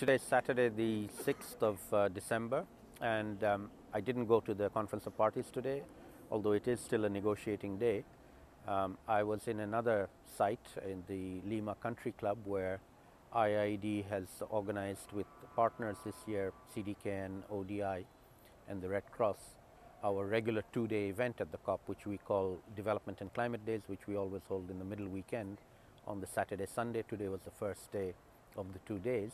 today is Saturday, the 6th of uh, December, and um, I didn't go to the Conference of Parties today, although it is still a negotiating day. Um, I was in another site in the Lima Country Club where IIED has organized with partners this year, CDKN, ODI, and the Red Cross, our regular two-day event at the COP, which we call Development and Climate Days, which we always hold in the middle weekend on the Saturday, Sunday. Today was the first day of the two days.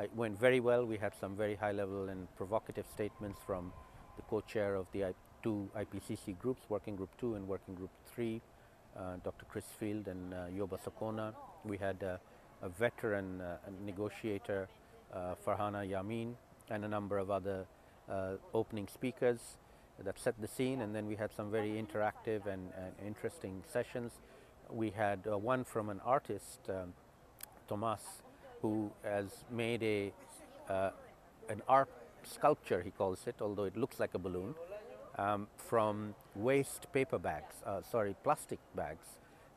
It went very well. We had some very high level and provocative statements from the co-chair of the two IPCC groups, Working Group 2 and Working Group 3, uh, Dr. Chris Field and uh, Youba Sokona. We had uh, a veteran uh, negotiator, uh, Farhana Yamin, and a number of other uh, opening speakers that set the scene. And then we had some very interactive and, and interesting sessions. We had one from an artist, um, Tomas who has made a uh, an art sculpture, he calls it, although it looks like a balloon, um, from waste paper bags, uh, sorry, plastic bags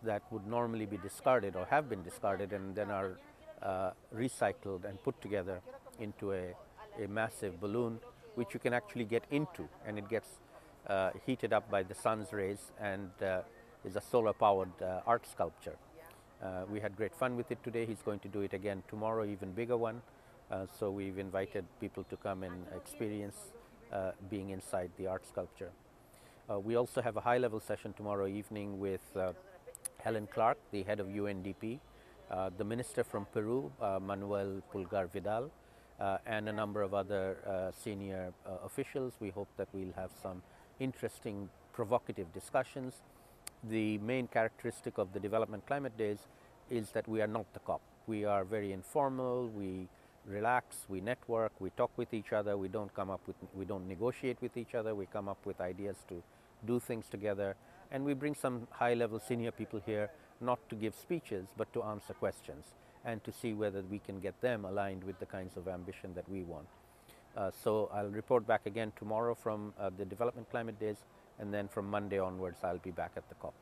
that would normally be discarded or have been discarded and then are uh, recycled and put together into a, a massive balloon, which you can actually get into, and it gets uh, heated up by the sun's rays and uh, is a solar powered uh, art sculpture. Uh, we had great fun with it today. He's going to do it again tomorrow, even bigger one. Uh, so we've invited people to come and experience uh, being inside the art sculpture. Uh, we also have a high-level session tomorrow evening with uh, Helen Clark, the head of UNDP, uh, the minister from Peru, Manuel Pulgar Vidal, and a number of other senior officials. We hope that we'll have some interesting, provocative discussions the main characteristic of the development climate days is that we are not the COP. We are very informal, we relax, we network, we talk with each other, we don't come up with, we don't negotiate with each other, we come up with ideas to do things together and we bring some high level senior people here not to give speeches but to answer questions and to see whether we can get them aligned with the kinds of ambition that we want. Uh, so I'll report back again tomorrow from uh, the Development Climate Days and then from Monday onwards I'll be back at the COP.